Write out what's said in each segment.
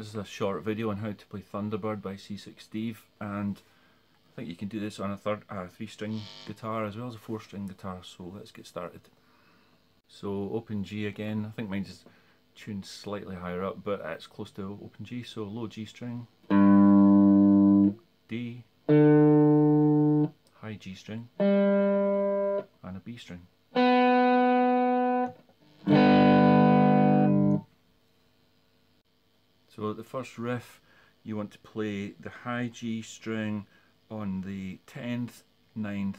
This is a short video on how to play Thunderbird by Seasick Steve and I think you can do this on a third, uh, three string guitar as well as a four string guitar so let's get started. So open G again, I think mine's tuned slightly higher up but it's close to open G so low G string, D, high G string and a B string. So the first riff you want to play the high G string on the 10th, 9th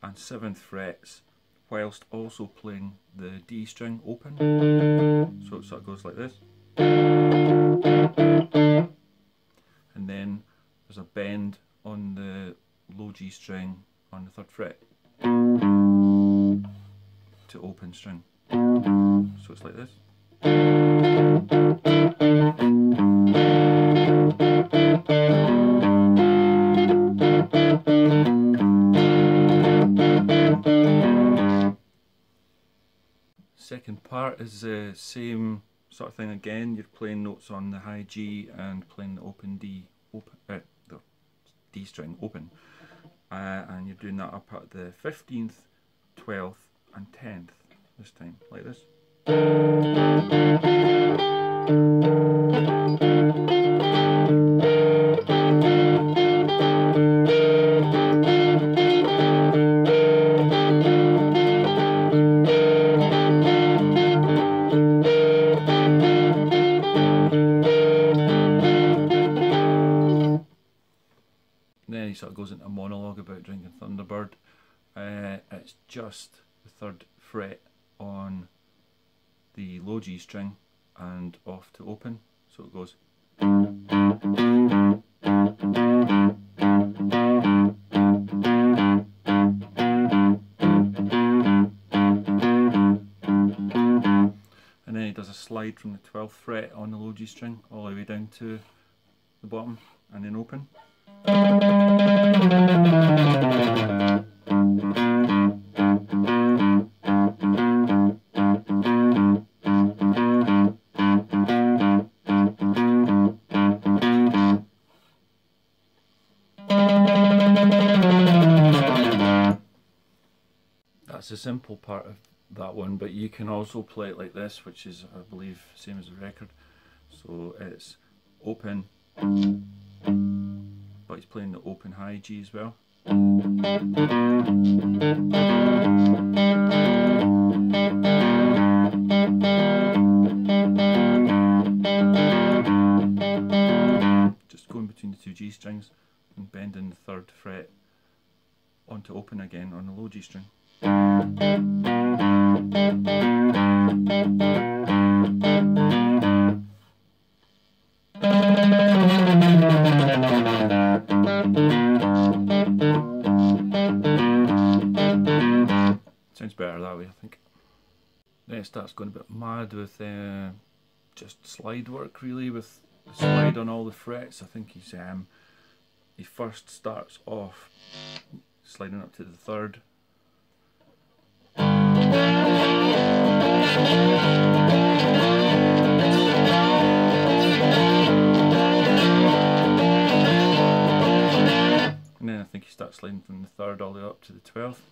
and 7th frets whilst also playing the D string open. So it sort of goes like this. And then there's a bend on the low G string on the third fret to open string. So it's like this. Second part is the same sort of thing again. You're playing notes on the high G and playing the open D, open, uh, the D string open, uh, and you're doing that up at the 15th, 12th, and 10th this time, like this. Goes into a monologue about drinking Thunderbird. Uh, it's just the third fret on the low G string and off to open. So it goes. And then he does a slide from the 12th fret on the low G string all the way down to the bottom and then open. That's the simple part of that one, but you can also play it like this, which is, I believe, same as the record. So it's open, but he's playing the open high G as well. Just going between the two G strings and bending the third fret onto open again on the low G string. That way, I think. Then starts going a bit mad with uh, just slide work, really, with slide on all the frets. I think he's um, he first starts off sliding up to the third. Starts sliding from the third all the way up to the twelfth.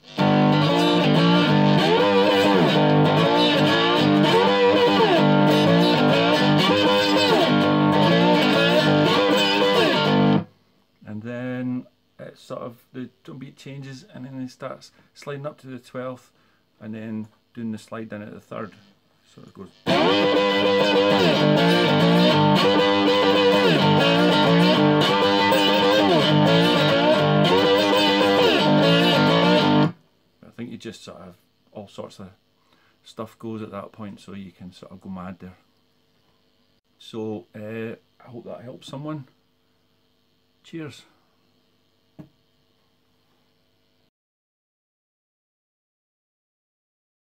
And then it sort of the drum beat changes and then it starts sliding up to the twelfth and then doing the slide down at the third. So it goes. Just sort of all sorts of stuff goes at that point, so you can sort of go mad there. So uh, I hope that helps someone. Cheers.